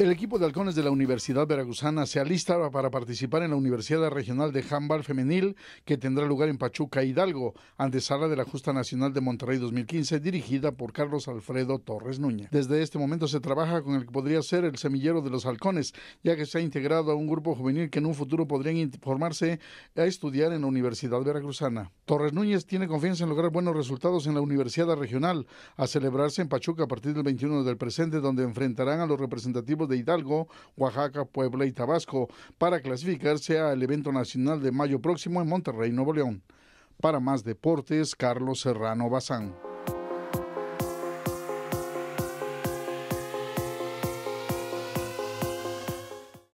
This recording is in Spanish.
El equipo de halcones de la Universidad Veracruzana se alista para participar en la Universidad Regional de Handball Femenil que tendrá lugar en Pachuca, Hidalgo, antesala de la Justa Nacional de Monterrey 2015, dirigida por Carlos Alfredo Torres Núñez. Desde este momento se trabaja con el que podría ser el semillero de los halcones, ya que se ha integrado a un grupo juvenil que en un futuro podrían formarse a estudiar en la Universidad Veracruzana. Torres Núñez tiene confianza en lograr buenos resultados en la Universidad Regional, a celebrarse en Pachuca a partir del 21 del presente, donde enfrentarán a los representativos de Hidalgo, Oaxaca, Puebla y Tabasco para clasificarse al evento nacional de mayo próximo en Monterrey, Nuevo León. Para más deportes, Carlos Serrano Bazán.